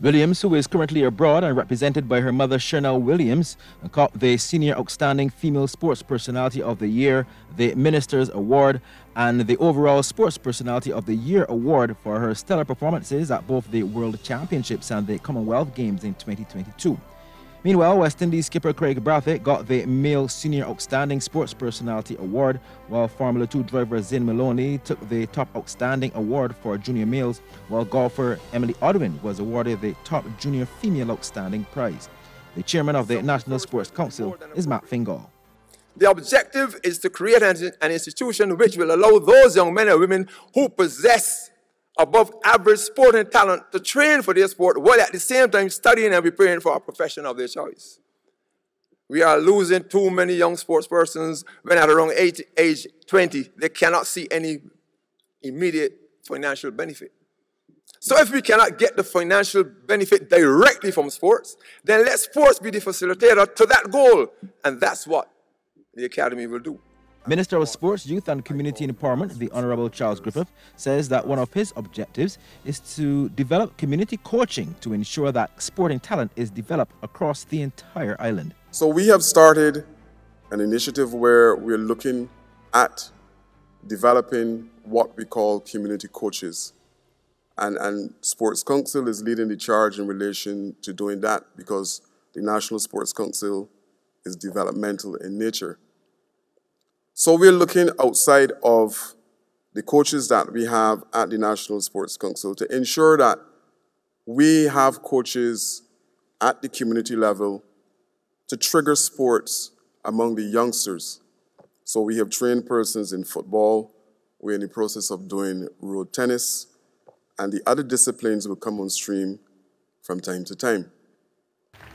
Williams, who is currently abroad and represented by her mother Shernell Williams, caught the Senior Outstanding Female Sports Personality of the Year, the Ministers Award, and the overall Sports Personality of the Year award for her stellar performances at both the World Championships and the Commonwealth Games in 2022. Meanwhile, West Indies skipper Kraigg Brathwaite got the Male Senior Outstanding Sports Personality Award, while Formula 2 driver Zane Maloney took the Top Outstanding Award for junior males, while golfer Emily Odwin was awarded the Top Junior Female Outstanding Prize. The chairman of the National Sports Council is Matt Fingal. The objective is to create an, institution which will allow those young men and women who possess above average sporting talent to train for their sport while at the same time studying and preparing for a profession of their choice. We are losing too many young sports persons when at around age, age 20, they cannot see any immediate financial benefit. So if we cannot get the financial benefit directly from sports, then let sports be the facilitator to that goal. And that's what the Academy will do. Minister of Sports, Youth and Community Empowerment, the Honorable Charles Griffith, says that one of his objectives is to develop community coaching to ensure that sporting talent is developed across the entire island. So we have started an initiative where we're looking at developing what we call community coaches. And, and Sports Council is leading the charge in relation to doing that because the National Sports Council is developmental in nature. So we're looking outside of the coaches that we have at the National Sports Council to ensure that we have coaches at the community level to trigger sports among the youngsters. So we have trained persons in football, we're in the process of doing road tennis, and the other disciplines will come on stream from time to time.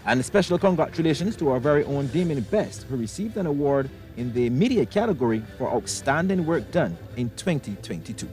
And special congratulations to our very own Damien Best, who received an award in the media category for outstanding work done in 2022.